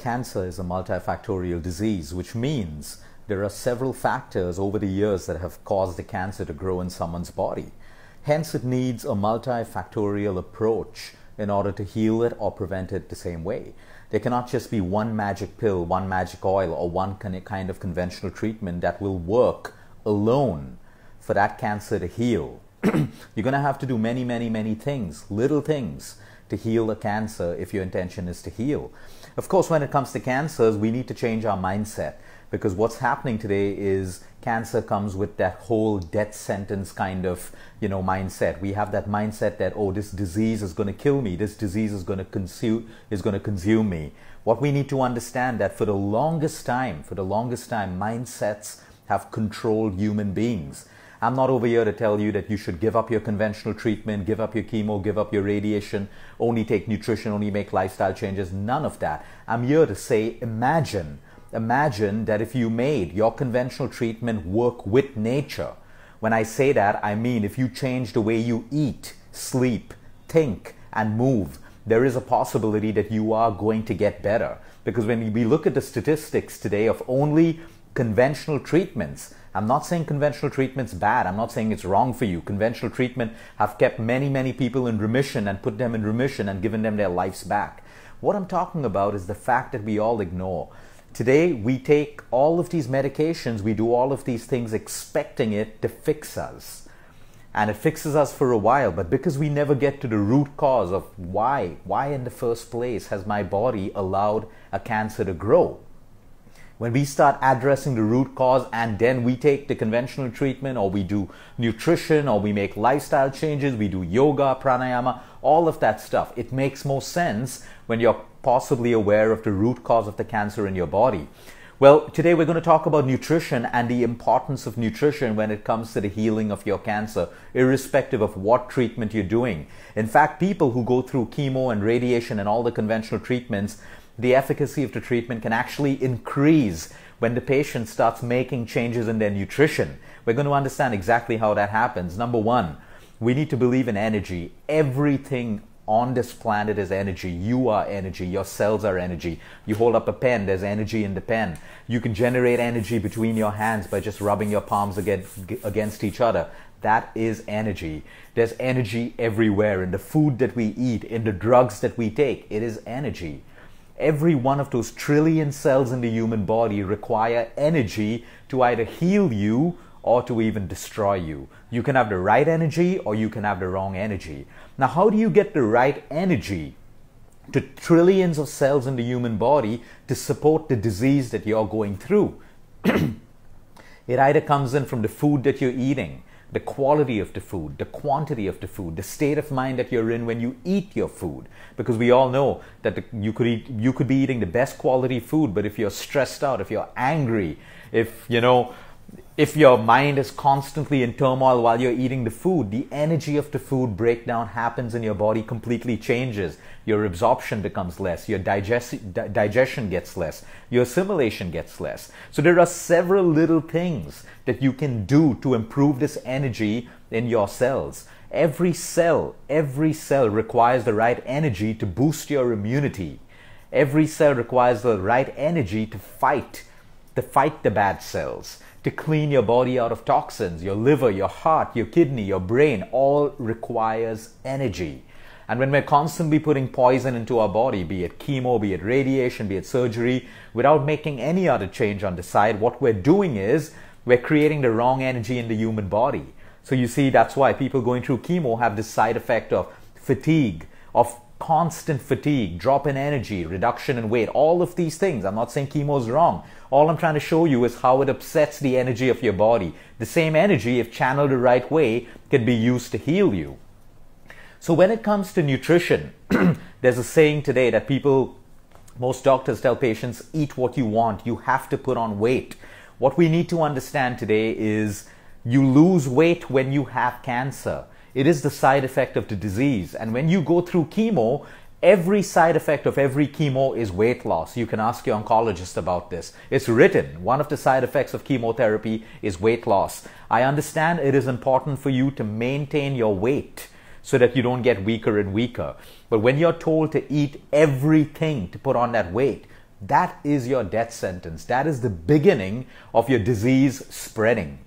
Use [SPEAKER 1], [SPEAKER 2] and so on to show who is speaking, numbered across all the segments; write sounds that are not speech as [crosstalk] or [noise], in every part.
[SPEAKER 1] cancer is a multifactorial disease, which means there are several factors over the years that have caused the cancer to grow in someone's body. Hence, it needs a multifactorial approach in order to heal it or prevent it the same way. There cannot just be one magic pill, one magic oil, or one kind of conventional treatment that will work alone for that cancer to heal. [clears throat] You're going to have to do many, many, many things, little things, to heal a cancer if your intention is to heal. Of course, when it comes to cancers, we need to change our mindset because what's happening today is cancer comes with that whole death sentence kind of you know mindset. We have that mindset that oh this disease is going to kill me. This disease is going to consume is going to consume me. What we need to understand that for the longest time for the longest time mindsets have controlled human beings I'm not over here to tell you that you should give up your conventional treatment, give up your chemo, give up your radiation, only take nutrition, only make lifestyle changes. None of that. I'm here to say imagine, imagine that if you made your conventional treatment work with nature. When I say that, I mean if you change the way you eat, sleep, think, and move, there is a possibility that you are going to get better. Because when we look at the statistics today of only conventional treatments, I'm not saying conventional treatment's bad. I'm not saying it's wrong for you. Conventional treatment have kept many, many people in remission and put them in remission and given them their lives back. What I'm talking about is the fact that we all ignore. Today, we take all of these medications, we do all of these things expecting it to fix us. And it fixes us for a while, but because we never get to the root cause of why, why in the first place has my body allowed a cancer to grow? When we start addressing the root cause and then we take the conventional treatment or we do nutrition or we make lifestyle changes, we do yoga, pranayama, all of that stuff, it makes more sense when you're possibly aware of the root cause of the cancer in your body. Well, today we're going to talk about nutrition and the importance of nutrition when it comes to the healing of your cancer, irrespective of what treatment you're doing. In fact, people who go through chemo and radiation and all the conventional treatments, the efficacy of the treatment can actually increase when the patient starts making changes in their nutrition. We're going to understand exactly how that happens. Number one, we need to believe in energy. Everything on this planet is energy. You are energy. Your cells are energy. You hold up a pen, there's energy in the pen. You can generate energy between your hands by just rubbing your palms against each other. That is energy. There's energy everywhere in the food that we eat, in the drugs that we take. It is energy every one of those trillion cells in the human body require energy to either heal you or to even destroy you. You can have the right energy or you can have the wrong energy. Now, how do you get the right energy to trillions of cells in the human body to support the disease that you're going through? [clears throat] it either comes in from the food that you're eating, the quality of the food, the quantity of the food, the state of mind that you're in when you eat your food. Because we all know that the, you could eat, you could be eating the best quality food, but if you're stressed out, if you're angry, if you know if your mind is constantly in turmoil while you're eating the food, the energy of the food breakdown happens and your body completely changes. Your absorption becomes less, your digest- di- digestion gets less, your assimilation gets less. So there are several little things that you can do to improve this energy in your cells. Every cell, every cell requires the right energy to boost your immunity. Every cell requires the right energy to fight, to fight the bad cells to clean your body out of toxins. Your liver, your heart, your kidney, your brain all requires energy. And when we're constantly putting poison into our body, be it chemo, be it radiation, be it surgery, without making any other change on the side, what we're doing is we're creating the wrong energy in the human body. So you see, that's why people going through chemo have this side effect of fatigue, of constant fatigue, drop in energy, reduction in weight, all of these things. I'm not saying chemo is wrong. All I'm trying to show you is how it upsets the energy of your body. The same energy, if channeled the right way, can be used to heal you. So when it comes to nutrition, [clears throat] there's a saying today that people, most doctors tell patients, eat what you want. You have to put on weight. What we need to understand today is you lose weight when you have cancer. It is the side effect of the disease. And when you go through chemo, every side effect of every chemo is weight loss. You can ask your oncologist about this. It's written. One of the side effects of chemotherapy is weight loss. I understand it is important for you to maintain your weight so that you don't get weaker and weaker. But when you're told to eat everything to put on that weight, that is your death sentence. That is the beginning of your disease spreading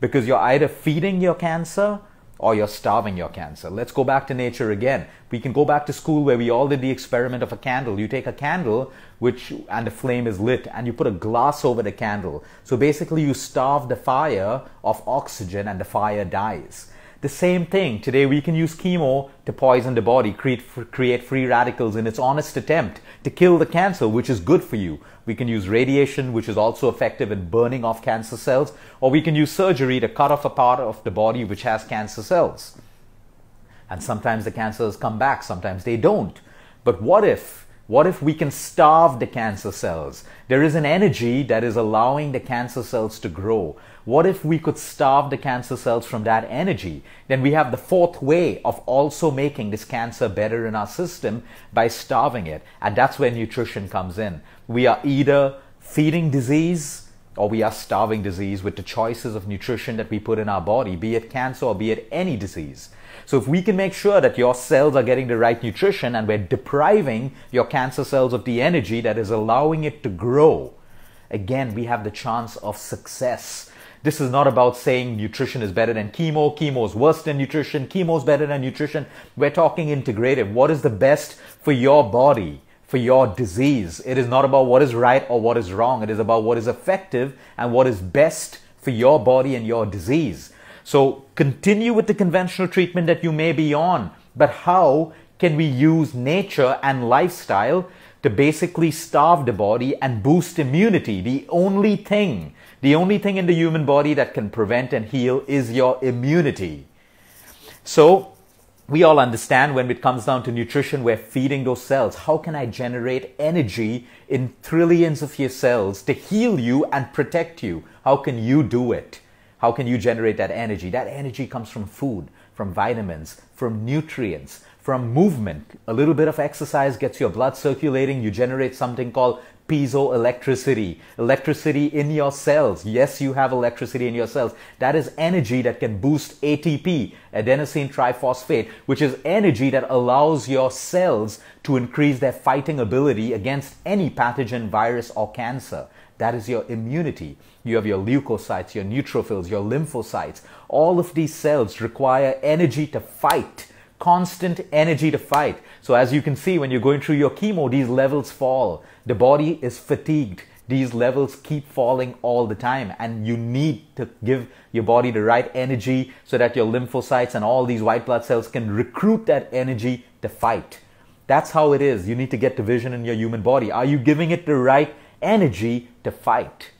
[SPEAKER 1] because you're either feeding your cancer or you're starving your cancer. Let's go back to nature again. We can go back to school where we all did the experiment of a candle. You take a candle which and the flame is lit and you put a glass over the candle. So basically you starve the fire of oxygen and the fire dies. The same thing. Today we can use chemo to poison the body, create, create free radicals in its honest attempt to kill the cancer, which is good for you. We can use radiation, which is also effective in burning off cancer cells, or we can use surgery to cut off a part of the body which has cancer cells. And sometimes the cancers come back, sometimes they don't. But what if what if we can starve the cancer cells? There is an energy that is allowing the cancer cells to grow. What if we could starve the cancer cells from that energy? Then we have the fourth way of also making this cancer better in our system by starving it. And that's where nutrition comes in. We are either feeding disease or we are starving disease with the choices of nutrition that we put in our body, be it cancer or be it any disease. So if we can make sure that your cells are getting the right nutrition and we're depriving your cancer cells of the energy that is allowing it to grow, again, we have the chance of success. This is not about saying nutrition is better than chemo, chemo is worse than nutrition, chemo is better than nutrition. We're talking integrative. What is the best for your body, for your disease? It is not about what is right or what is wrong. It is about what is effective and what is best for your body and your disease. So continue with the conventional treatment that you may be on, but how can we use nature and lifestyle to basically starve the body and boost immunity? The only thing, the only thing in the human body that can prevent and heal is your immunity. So we all understand when it comes down to nutrition, we're feeding those cells. How can I generate energy in trillions of your cells to heal you and protect you? How can you do it? How can you generate that energy? That energy comes from food, from vitamins, from nutrients, from movement. A little bit of exercise gets your blood circulating. You generate something called piezoelectricity, electricity in your cells. Yes, you have electricity in your cells. That is energy that can boost ATP, adenosine triphosphate, which is energy that allows your cells to increase their fighting ability against any pathogen, virus, or cancer. That is your immunity. You have your leukocytes, your neutrophils, your lymphocytes. All of these cells require energy to fight, constant energy to fight. So as you can see, when you're going through your chemo, these levels fall. The body is fatigued. These levels keep falling all the time and you need to give your body the right energy so that your lymphocytes and all these white blood cells can recruit that energy to fight. That's how it is. You need to get division in your human body. Are you giving it the right energy to fight.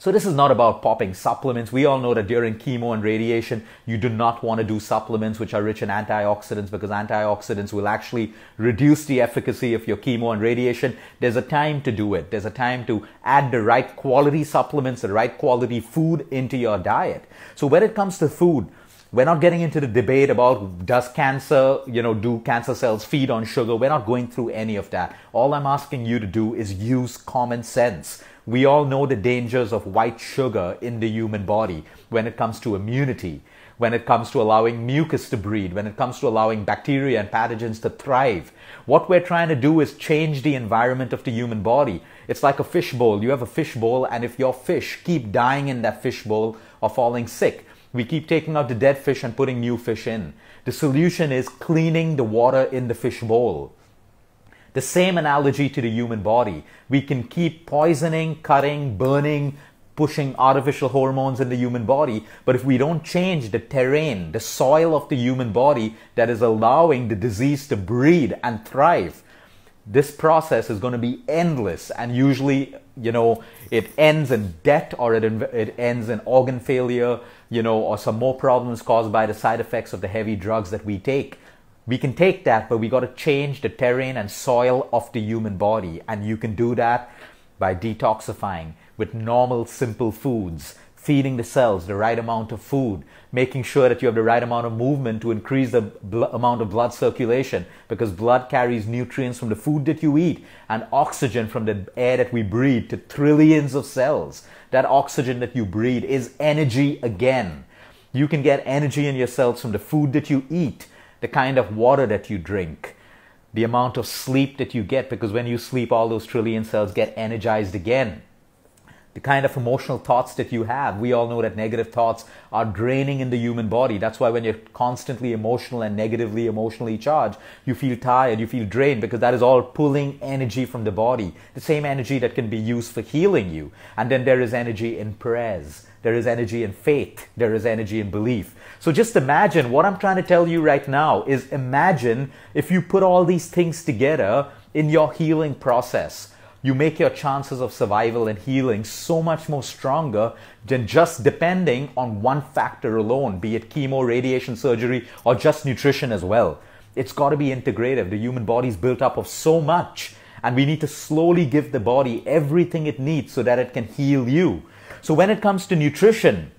[SPEAKER 1] So this is not about popping supplements. We all know that during chemo and radiation, you do not want to do supplements which are rich in antioxidants because antioxidants will actually reduce the efficacy of your chemo and radiation. There's a time to do it. There's a time to add the right quality supplements, the right quality food into your diet. So when it comes to food, we're not getting into the debate about does cancer, you know, do cancer cells feed on sugar? We're not going through any of that. All I'm asking you to do is use common sense. We all know the dangers of white sugar in the human body when it comes to immunity, when it comes to allowing mucus to breed, when it comes to allowing bacteria and pathogens to thrive. What we're trying to do is change the environment of the human body. It's like a fishbowl. You have a fishbowl, and if your fish keep dying in that fishbowl or falling sick, we keep taking out the dead fish and putting new fish in. The solution is cleaning the water in the fish bowl. The same analogy to the human body. We can keep poisoning, cutting, burning, pushing artificial hormones in the human body, but if we don't change the terrain, the soil of the human body that is allowing the disease to breed and thrive, this process is going to be endless. And usually you know it ends in death or it, it ends in organ failure you know or some more problems caused by the side effects of the heavy drugs that we take we can take that but we got to change the terrain and soil of the human body and you can do that by detoxifying with normal simple foods feeding the cells the right amount of food, making sure that you have the right amount of movement to increase the bl- amount of blood circulation because blood carries nutrients from the food that you eat and oxygen from the air that we breathe to trillions of cells. That oxygen that you breathe is energy again. You can get energy in your cells from the food that you eat, the kind of water that you drink, the amount of sleep that you get, because when you sleep, all those trillion cells get energized again the kind of emotional thoughts that you have. We all know that negative thoughts are draining in the human body. That's why when you're constantly emotional and negatively emotionally charged, you feel tired, you feel drained because that is all pulling energy from the body. The same energy that can be used for healing you. And then there is energy in prayers. There is energy in faith. There is energy in belief. So just imagine what I'm trying to tell you right now is imagine if you put all these things together in your healing process you make your chances of survival and healing so much more stronger than just depending on one factor alone, be it chemo, radiation, surgery, or just nutrition as well. It's got to be integrative. The human body is built up of so much, and we need to slowly give the body everything it needs so that it can heal you. So, when it comes to nutrition,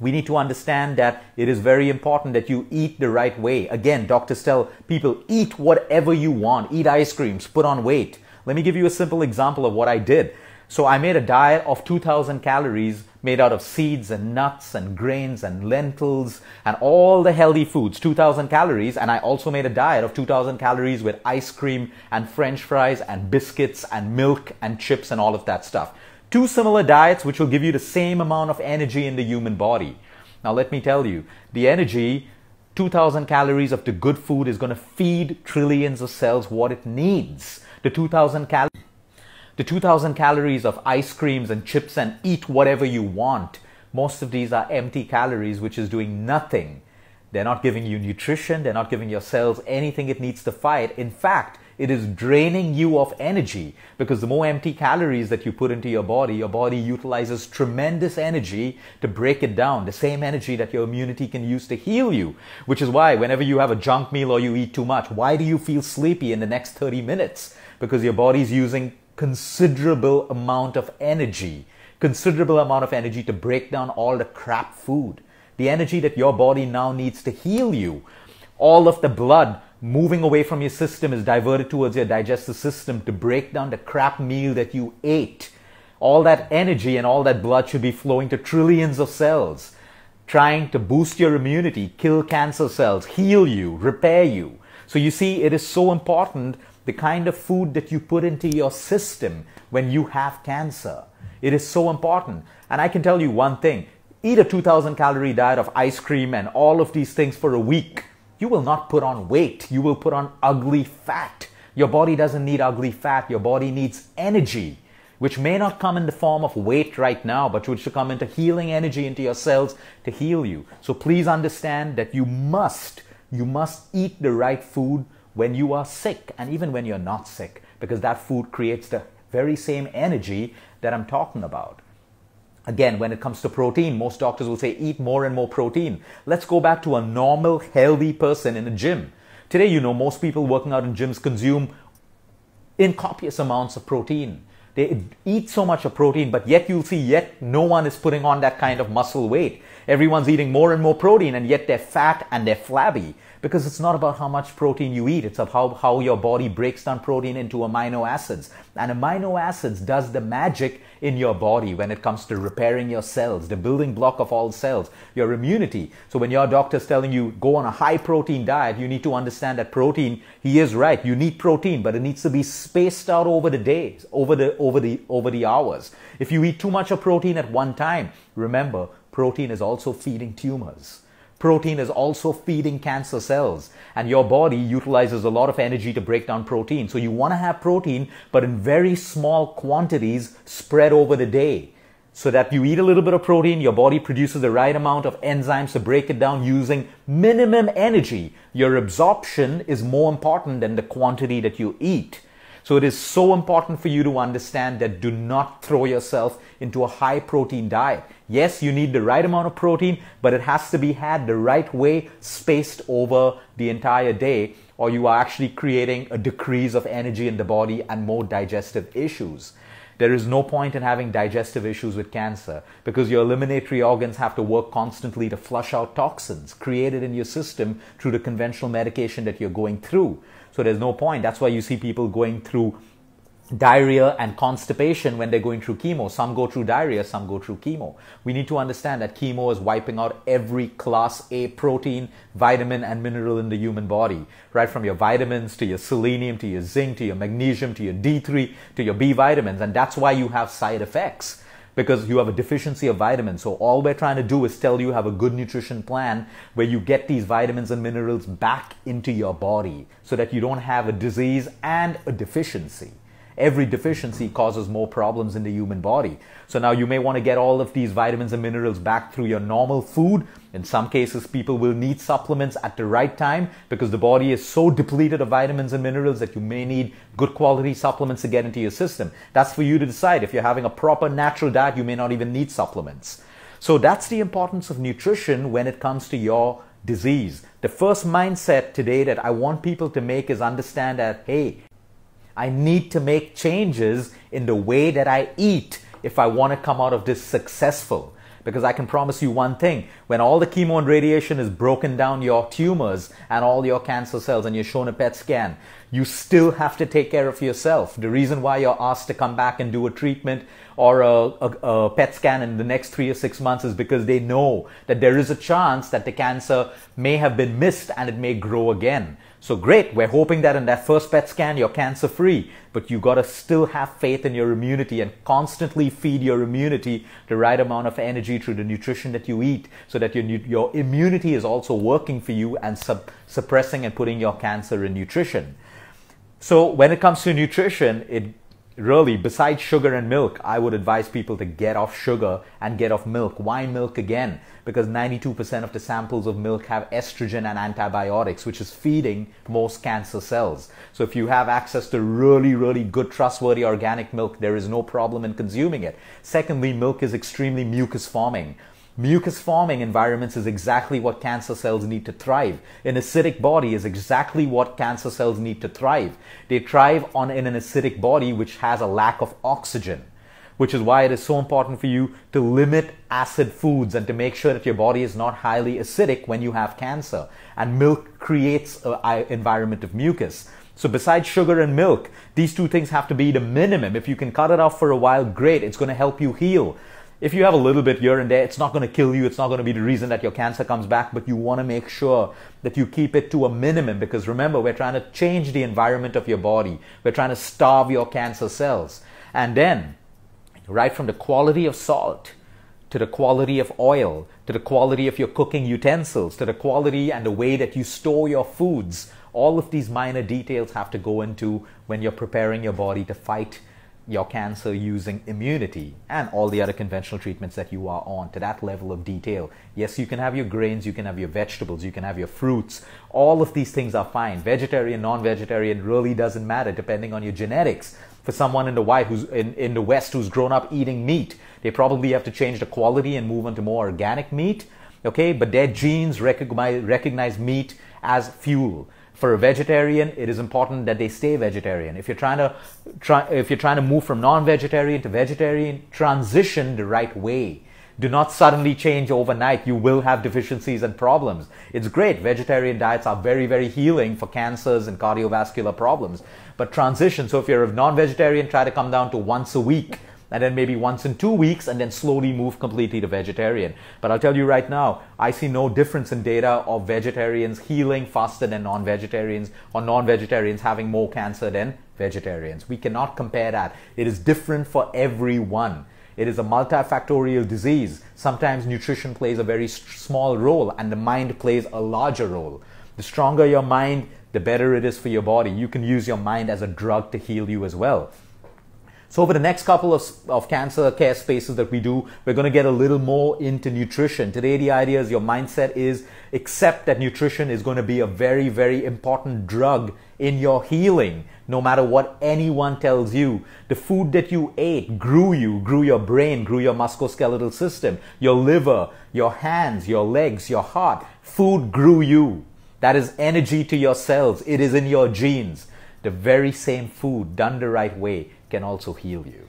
[SPEAKER 1] we need to understand that it is very important that you eat the right way. Again, doctors tell people eat whatever you want, eat ice creams, put on weight. Let me give you a simple example of what I did. So I made a diet of 2000 calories made out of seeds and nuts and grains and lentils and all the healthy foods, 2000 calories. And I also made a diet of 2000 calories with ice cream and french fries and biscuits and milk and chips and all of that stuff. Two similar diets which will give you the same amount of energy in the human body. Now let me tell you, the energy 2000 calories of the good food is going to feed trillions of cells what it needs. The 2000 cal the 2000 calories of ice creams and chips and eat whatever you want. Most of these are empty calories which is doing nothing. They're not giving you nutrition they're not giving your cells anything it needs to fight. In fact it is draining you of energy because the more empty calories that you put into your body, your body utilizes tremendous energy to break it down. The same energy that your immunity can use to heal you. Which is why whenever you have a junk meal or you eat too much, why do you feel sleepy in the next 30 minutes? because your body is using considerable amount of energy considerable amount of energy to break down all the crap food the energy that your body now needs to heal you all of the blood moving away from your system is diverted towards your digestive system to break down the crap meal that you ate all that energy and all that blood should be flowing to trillions of cells trying to boost your immunity kill cancer cells heal you repair you so you see it is so important the kind of food that you put into your system when you have cancer. It is so important. And I can tell you one thing eat a 2000 calorie diet of ice cream and all of these things for a week. You will not put on weight, you will put on ugly fat. Your body doesn't need ugly fat, your body needs energy, which may not come in the form of weight right now, but which will come into healing energy into your cells to heal you. So please understand that you must, you must eat the right food when you are sick and even when you're not sick, because that food creates the very same energy that I'm talking about. Again, when it comes to protein, most doctors will say eat more and more protein. Let's go back to a normal, healthy person in a gym. Today, you know, most people working out in gyms consume in copious amounts of protein. They eat so much of protein, but yet you'll see, yet no one is putting on that kind of muscle weight. Everyone's eating more and more protein, and yet they're fat and they're flabby because it's not about how much protein you eat it's about how, how your body breaks down protein into amino acids. And amino acids does the magic in your body when it comes to repairing your cells the building block of all cells your immunity. So when your doctor's telling you go on a high protein diet you need to understand that protein he is right you need protein but it needs to be spaced out over the days over the over the over the hours. If you eat too much of protein at one time remember protein is also feeding tumors Protein is also feeding cancer cells, and your body utilizes a lot of energy to break down protein. So, you want to have protein, but in very small quantities spread over the day. So that you eat a little bit of protein, your body produces the right amount of enzymes to break it down using minimum energy. Your absorption is more important than the quantity that you eat. So it is so important for you to understand that do not throw yourself into a high protein diet. Yes, you need the right amount of protein, but it has to be had the right way, spaced over the entire day, or you are actually creating a decrease of energy in the body and more digestive issues. There is no point in having digestive issues with cancer because your eliminatory organs have to work constantly to flush out toxins created in your system through the conventional medication that you're going through. So there's no point. That's why you see people going through diarrhea and constipation when they're going through chemo. Some go through diarrhea, some go through chemo. We need to understand that chemo is wiping out every class A protein, vitamin, and mineral in the human body, right from your vitamins to your selenium to your zinc to your magnesium to your D3 to your B vitamins. And that's why you have side effects because you have a deficiency of vitamins. So all we're trying to do is tell you have a good nutrition plan where you get these vitamins and minerals back into your body so that you don't have a disease and a deficiency every deficiency causes more problems in the human body. So now you may want to get all of these vitamins and minerals back through your normal food. In some cases, people will need supplements at the right time because the body is so depleted of vitamins and minerals that you may need good quality supplements to get into your system. That's for you to decide. If you're having a proper natural diet, you may not even need supplements. So that's the importance of nutrition when it comes to your disease. The first mindset today that I want people to make is understand that, hey, I need to make changes in the way that I eat if I want to come out of this successful. Because I can promise you one thing when all the chemo and radiation is broken down your tumors and all your cancer cells and you're shown a PET scan, you still have to take care of yourself. The reason why you're asked to come back and do a treatment or a, a, a, PET scan in the next three or six months is because they know that there is a chance that the cancer may have been missed and it may grow again. So great, we're hoping that in that first PET scan you're cancer free, but you gotta still have faith in your immunity and constantly feed your immunity the right amount of energy through the nutrition that you eat so that your, your immunity is also working for you and sub- suppressing and putting your cancer in nutrition. So when it comes to nutrition, it really, besides sugar and milk, I would advise people to get off sugar and get off milk. Why milk again? Because 92% of the samples of milk have estrogen and antibiotics, which is feeding most cancer cells. So if you have access to really, really good, trustworthy organic milk, there is no problem in consuming it. Secondly, milk is extremely mucus forming. Mucus forming environments is exactly what cancer cells need to thrive. An acidic body is exactly what cancer cells need to thrive. They thrive on in an acidic body which has a lack of oxygen, which is why it is so important for you to limit acid foods and to make sure that your body is not highly acidic when you have cancer. And milk creates an environment of mucus. So besides sugar and milk, these two things have to be the minimum. If you can cut it off for a while, great. It's going to help you heal if you have a little bit here and there, it's not going to kill you. It's not going to be the reason that your cancer comes back, but you want to make sure that you keep it to a minimum because remember, we're trying to change the environment of your body. We're trying to starve your cancer cells. And then, right from the quality of salt to the quality of oil, to the quality of your cooking utensils, to the quality and the way that you store your foods, all of these minor details have to go into when you're preparing your body to fight your cancer using immunity and all the other conventional treatments that you are on to that level of detail. Yes, you can have your grains, you can have your vegetables, you can have your fruits. All of these things are fine. Vegetarian, non-vegetarian really doesn't matter depending on your genetics. For someone in the white who's in, in the West who's grown up eating meat, they probably have to change the quality and move on to more organic meat. Okay, but their genes recognize, recognize meat as fuel for a vegetarian, it is important that they stay vegetarian. If you're trying to try, if you're trying to move from non-vegetarian to vegetarian, transition the right way. Do not suddenly change overnight. You will have deficiencies and problems. It's great. Vegetarian diets are very, very healing for cancers and cardiovascular problems. But transition. So if you're a non-vegetarian, try to come down to once a week and then maybe once in two weeks and then slowly move completely to vegetarian. But I'll tell you right now, I see no difference in data of vegetarians healing faster than non-vegetarians or non-vegetarians having more cancer than vegetarians. We cannot compare that. It is different for everyone. It is a multifactorial disease. Sometimes nutrition plays a very small role and the mind plays a larger role. The stronger your mind, the better it is for your body. You can use your mind as a drug to heal you as well. So over the next couple of, of cancer care spaces that we do, we're going to get a little more into nutrition. Today, the idea is your mindset is accept that nutrition is going to be a very, very important drug in your healing, no matter what anyone tells you. The food that you ate grew you, grew your brain, grew your musculoskeletal system, your liver, your hands, your legs, your heart. Food grew you. That is energy to your cells. It is in your genes. The very same food done the right way can also heal you.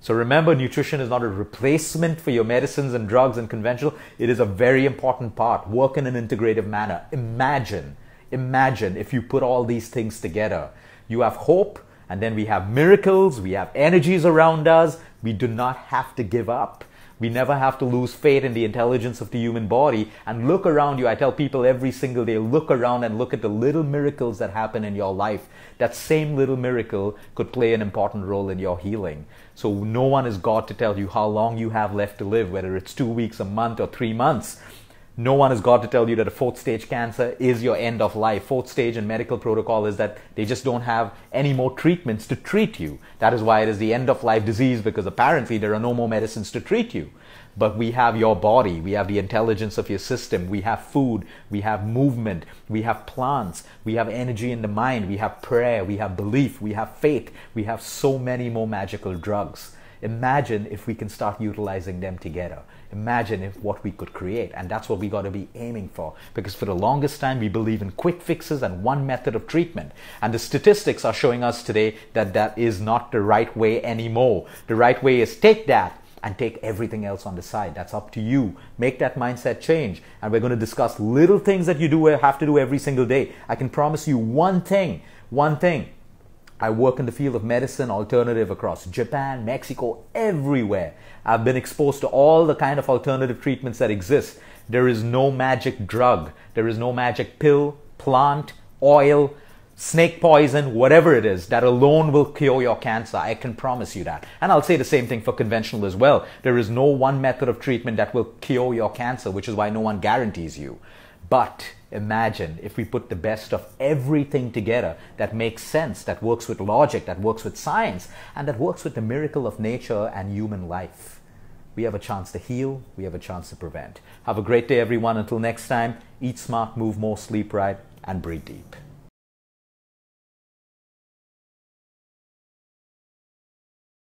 [SPEAKER 1] So remember, nutrition is not a replacement for your medicines and drugs and conventional. It is a very important part. Work in an integrative manner. Imagine, imagine if you put all these things together. You have hope And then we have miracles, we have energies around us. We do not have to give up. We never have to lose faith in the intelligence of the human body and look around you. I tell people every single day look around and look at the little miracles that happen in your life. That same little miracle could play an important role in your healing. So, no one is God to tell you how long you have left to live, whether it's two weeks, a month, or three months. No one has got to tell you that a fourth stage cancer is your end of life. Fourth stage in medical protocol is that they just don't have any more treatments to treat you. That is why it is the end of life disease because apparently there are no more medicines to treat you. But we have your body, we have the intelligence of your system, we have food, we have movement, we have plants, we have energy in the mind, we have prayer, we have belief, we have faith, we have so many more magical drugs. Imagine if we can start utilizing them together. Imagine if what we could create. And that's what we got to be aiming for. Because for the longest time, we believe in quick fixes and one method of treatment. And the statistics are showing us today that that is not the right way anymore. The right way is take that and take everything else on the side. That's up to you. Make that mindset change. And we're going to discuss little things that you do have to do every single day. I can promise you one thing, one thing I work in the field of medicine alternative across Japan, Mexico, everywhere. I've been exposed to all the kind of alternative treatments that exist. There is no magic drug. There is no magic pill, plant, oil, snake poison, whatever it is, that alone will cure your cancer. I can promise you that. And I'll say the same thing for conventional as well. There is no one method of treatment that will cure your cancer, which is why no one guarantees you. But imagine if we put the best of everything together that makes sense, that works with logic, that works with science, and that works with the miracle of nature and human life. We have a chance to heal, we have a chance to prevent. Have a great day, everyone. Until next time, eat smart, move more, sleep right, and breathe deep.